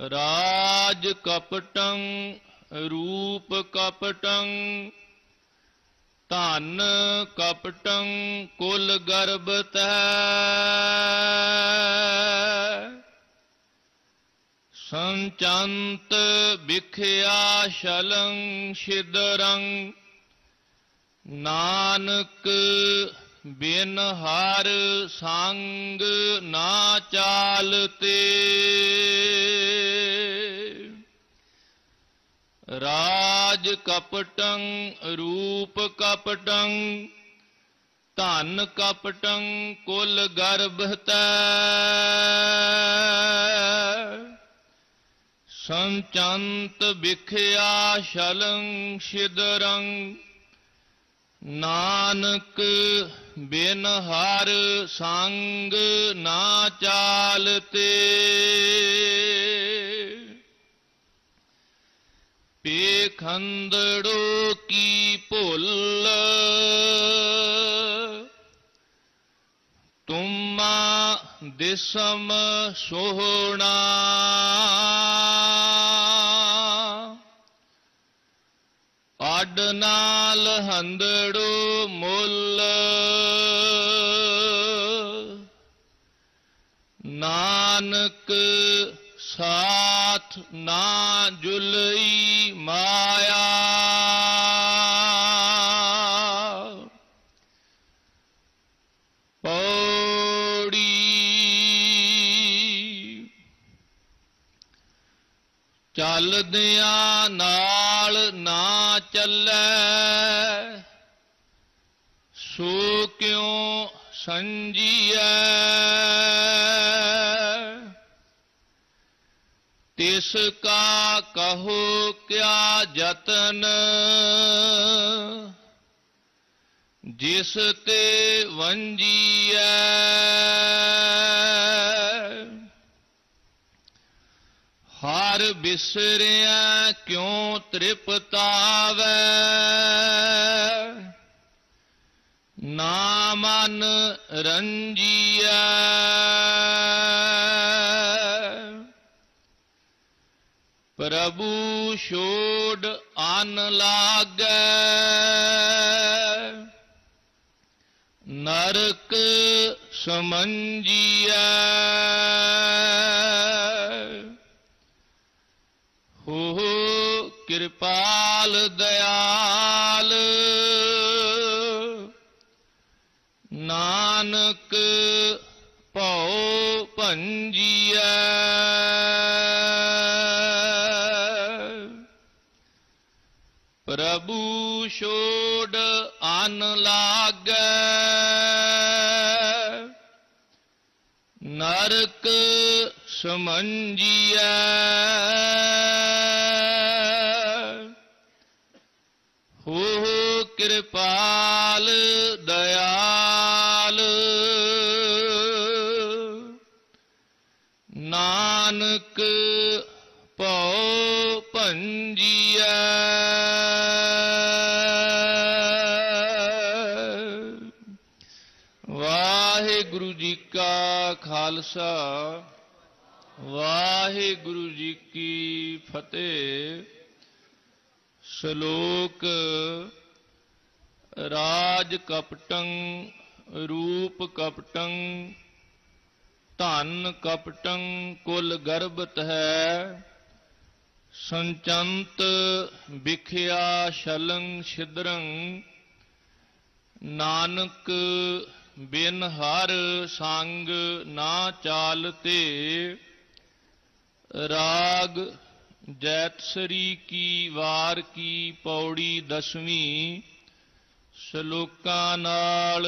ਰਾਜ ਕਪਟੰ, ਰੂਪ ਕਪਟੰ, ਧਨ ਕਪਟੰ, ਕੁਲ ਗਰਭਤੈ ਸੰਚੰਤ ਵਿਖਿਆ ਸ਼ਲੰ ਛਿਦਰੰ, ਨਾਨਕ ਬਿਨ ਹਰ ਸੰਗ ਨਾ ਚਾਲਤੇ। ਰਾਜ ਕਪਟੰ, ਰੂਪ ਕਪਟੰ, ਧਨ ਕਪਟੰ, ਕੁਲ ਗਰਭਤੈ ਸੰਚੰਤ ਵਿਖਿਆ ਸ਼ਲੰ ਛਿਦਰੰ, ਨਾਨਕ ਬਿਨ ਹਰ ਸੰਗ ਨਾ ਚਾਲਤੇ। ਪੇਖੰਦੜੋ ਕੀ ਭੁੱਲ? ਤੁਮਾ ਦਿਸਮ ਸੋਹਣਾ। ਅੱਡ ਨਾਲ ਹੰਦੜੋ ਮੁੱਲ। ਨਾਨਕ ਸਾਥ ਨਾ ਜੁਲਈ ਮਾਇਆ। ਪੌੜੀ ਚੱਲਦਿਆਂ ਨਾਲ ਨਾ ਚੱਲੈ। ਸੋ ਕਿਉ ਸੰਜੀਐ? ਤਿਸ ਕਾ ਕਹੋ ਕਿਆ ਜਤਨ? ਜਿਸ ਤੇ ਵੰਜੀਐ। ਹਰ ਬਿਸਰਿਆ ਕਿਉ ਤ੍ਰਿਪਤਾਵੈ? ਨਾ ਮਨ ਰੰਜੀਐ। ਪ੍ਰਭੂ ਛੋੜ ਅਨ ਲਾਗੈ। ਨਰਕ ਸਮੰਜੀਐ। ਹੋ ਕਿਰਪਾਲ ਦਇਆਲ ਨਾਨਕ ਭਉ ਭੰਜੀਐ। ਪ੍ਰਭੂ ਛੋੜ ਅਨ ਲਾਗੈ। ਨਰਕ ਸਮੰਜੀਐ। ਹੋ ਕਿਰਪਾਲ ਦਇਆਲ। ਨਾਨਕ ਭਉ ਭੰਜੀਐ। ਕਾ ਖਾਲਸਾ, ਵਾਹਿਗੁਰੂ ਜੀ ਕੀ ਫਤਿਹ। ਸ਼ਲੋਕ ਰਾਜ ਕਪਟੰ, ਰੂਪ ਕਪਟੰ, ਧਨ ਕਪਟੰ, ਕੁਲ ਗਰਭਤ ਹੈ ਸੰਚੰਤ ਵਿਖਿਆ ਸ਼ਲੰ ਛਿਦਰੰ, ਨਾਨਕ ਬਿਨ ਹਰ ਸੰਗ ਨਾ ਚਾਲਤੇ ਰਾਗ ਜੈਤਸਰੀ ਕੀ ਵਾਰ ਕੀ ਪੌੜੀ ਦਸਵੀਂ ਸ਼ਲੋਕਾਂ ਨਾਲ